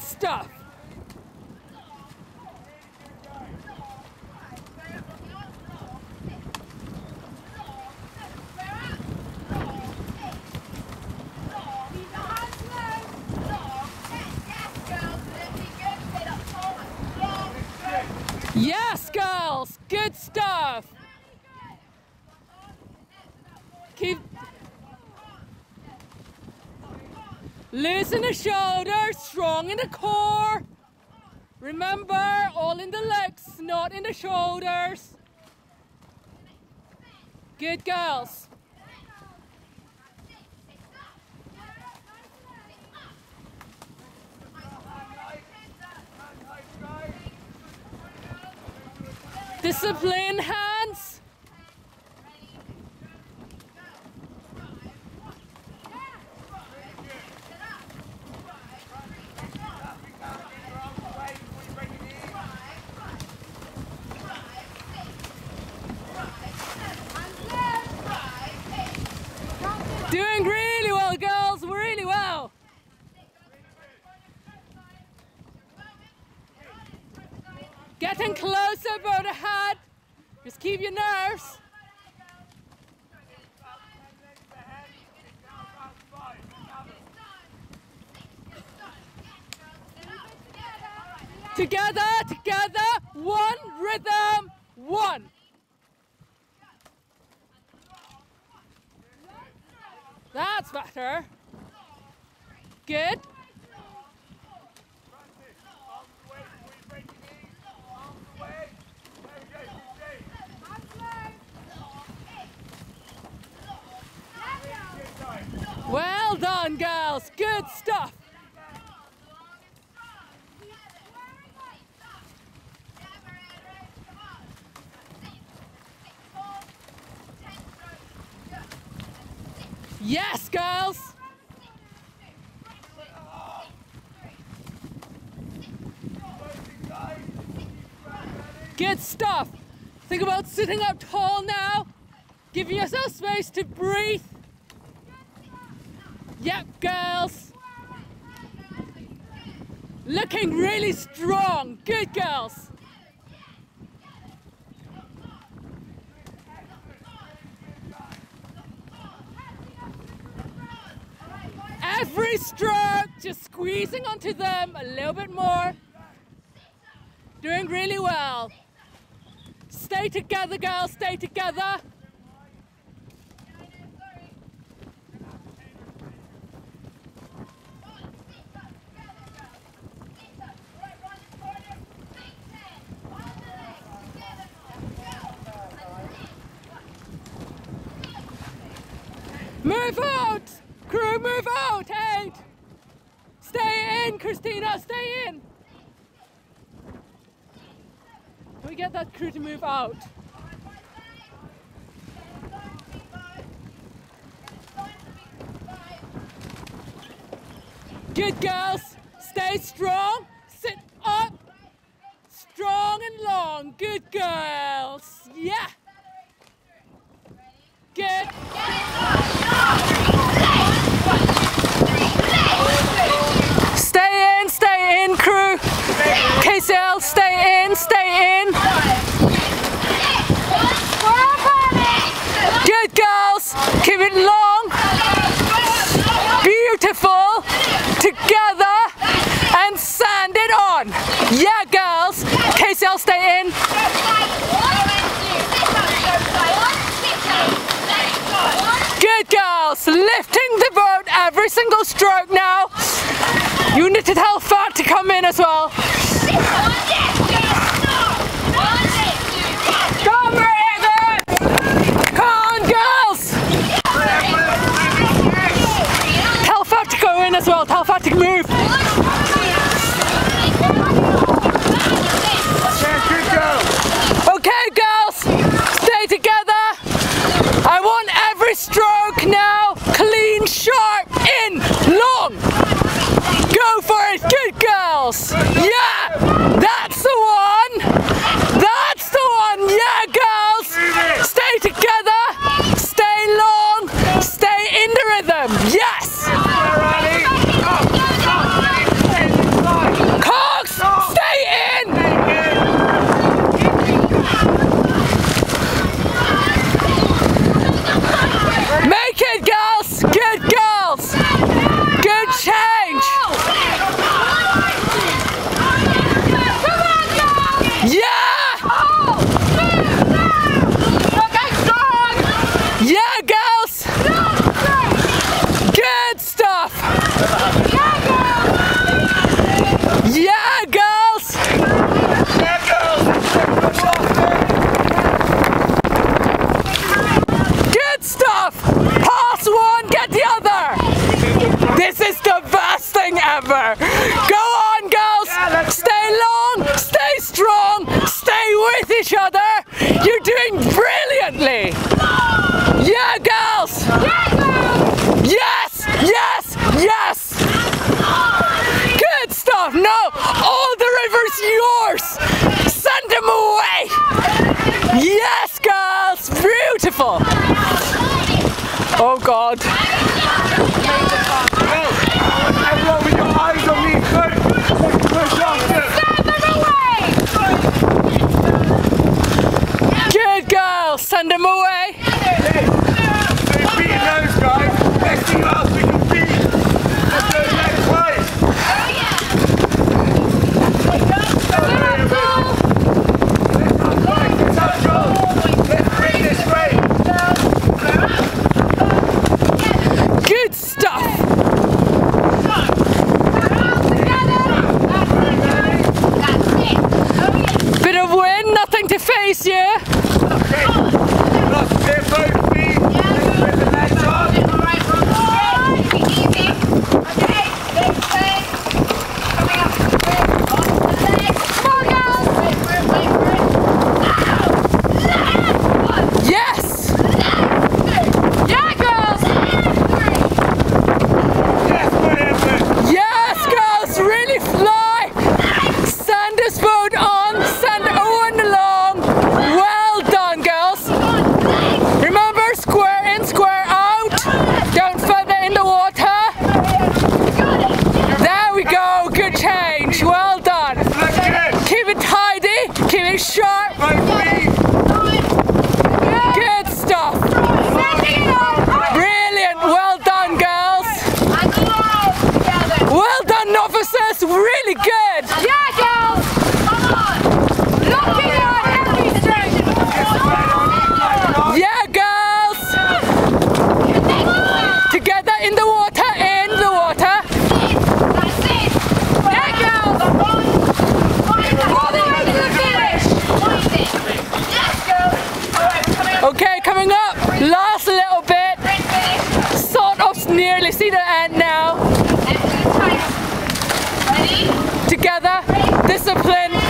stuff. Yes, girls. Good stuff. Keep loosen the shoulders, strong in the core. Remember, all in the legs, not in the shoulders. Good girls. Discipline hands. Doing really well, girls. Really well. Getting closer, boat ahead. Just keep your nerves. Together, together, one rhythm, one. That's better. Good. Well done, girls. Good stuff. Yes, girls. Good stuff. Think about sitting up tall now. Giving yourself space to breathe. Yep, girls. Looking really strong. Good girls. Every stroke, just squeezing onto them a little bit more. Doing really well. Stay together, girls, stay together. Move out! Crew, move out! Eight! Stay in, Christina, stay in! Can we get that crew to move out? Good girls! Stay strong! Sit up! Strong and long! Good girls! Yeah! Good! Stay in, stay in, crew. KCL, stay in, stay in. Good girls. Keep it long. Beautiful. Together and sand it on. Yeah, girls. KCL, stay in. Good girls. Lifting the boat every single stroke now. You need to tell Fat to come in as well. Come Reagan! Come on, girls! Tell Fat to go in as well. No! All the river's yours! Send them away! Yes, girls! Beautiful! Oh, God. Good girl! Send them away! hand now. Ready? Together. Discipline.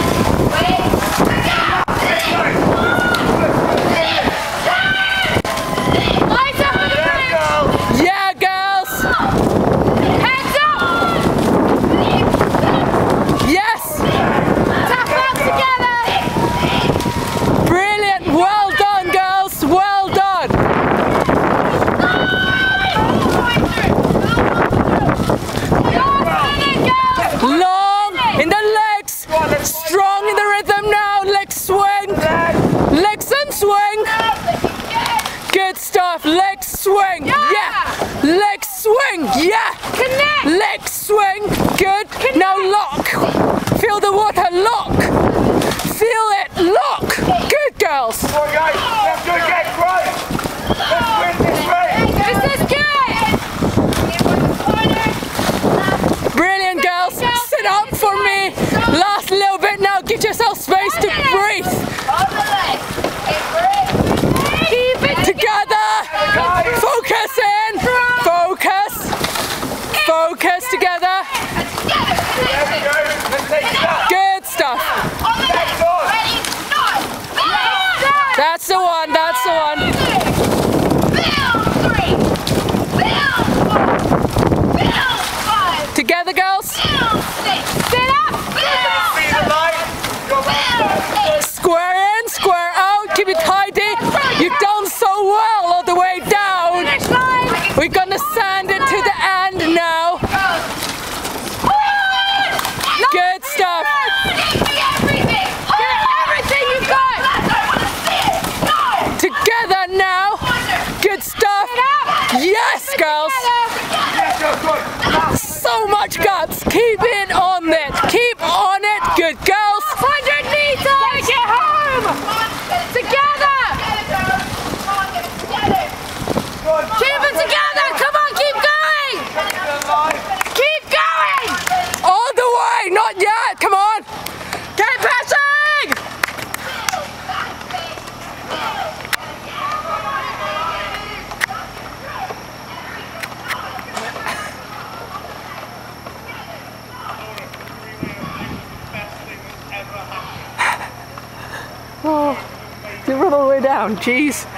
lock. Feel it, lock. Good girls. This is good. Brilliant, girls. Sit up for me. Last little bit now. Give yourself space to Yes, girls! So much guts. Keep it on. Down. Jeez.